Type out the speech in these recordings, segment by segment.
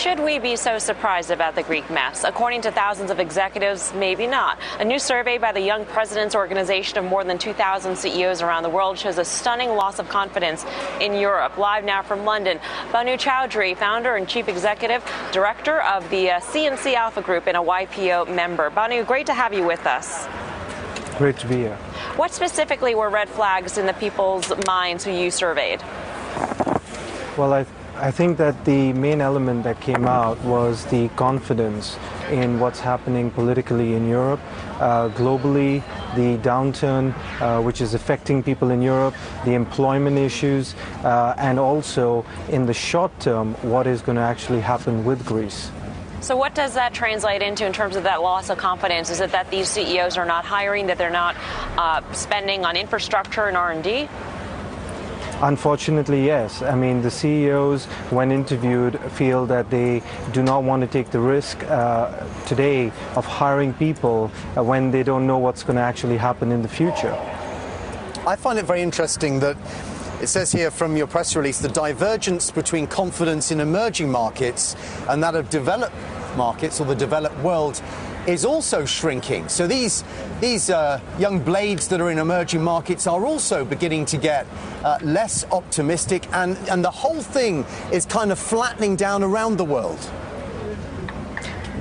Should we be so surprised about the Greek mess? According to thousands of executives, maybe not. A new survey by the Young Presidents Organization of more than 2,000 CEOs around the world shows a stunning loss of confidence in Europe. Live now from London, Bhanu Choudhrie, founder and chief executive director of the uh, C&C Alpha Group and a YPO member. Bhanu, great to have you with us. Great to be here. What specifically were red flags in the people's minds who you surveyed? Well, I, I think that the main element that came out was the confidence in what's happening politically in Europe, uh, globally, the downturn uh, which is affecting people in Europe, the employment issues, uh, and also in the short term, what is going to actually happen with Greece. So, what does that translate into in terms of that loss of confidence? Is it that these CEOs are not hiring, that they're not uh, spending on infrastructure and R and D? Unfortunately, yes. I mean, the CEOs, when interviewed, feel that they do not want to take the risk uh, today of hiring people uh, when they don't know what's going to actually happen in the future. I find it very interesting that it says here from your press release the divergence between confidence in emerging markets and that of developed markets or the developed world is also shrinking. So these these uh, young blades that are in emerging markets are also beginning to get uh, less optimistic, and and the whole thing is kind of flattening down around the world.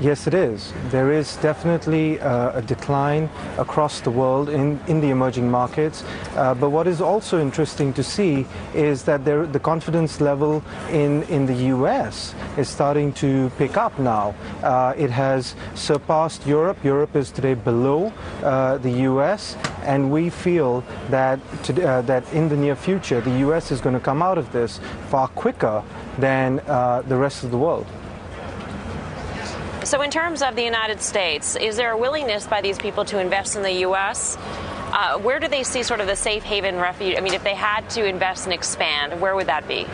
Yes, it is. There is definitely uh, a decline across the world in, in the emerging markets. Uh, but what is also interesting to see is that there, the confidence level in, in the US is starting to pick up now. Uh, it has surpassed Europe. Europe is today below uh, the US. And we feel that, to, uh, that in the near future, the US is going to come out of this far quicker than uh, the rest of the world. So, in terms of the United States, is there a willingness by these people to invest in the U.S.? Uh, where do they see sort of the safe haven refuge? I mean, if they had to invest and expand, where would that be?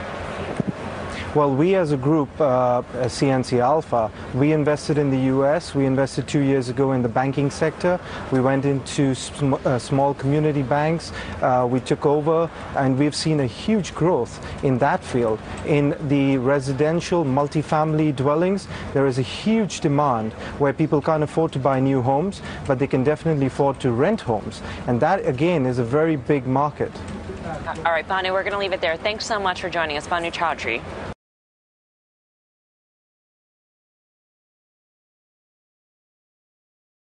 Well, we as a group, uh, C&C Alpha, we invested in the US. We invested two years ago in the banking sector. We went into sm uh, small community banks. Uh, we took over, and we've seen a huge growth in that field. In the residential multifamily dwellings, there is a huge demand where people can't afford to buy new homes, but they can definitely afford to rent homes. And that, again, is a very big market. All right, Bhanu, we're going to leave it there. Thanks so much for joining us, Bhanu Choudhrie.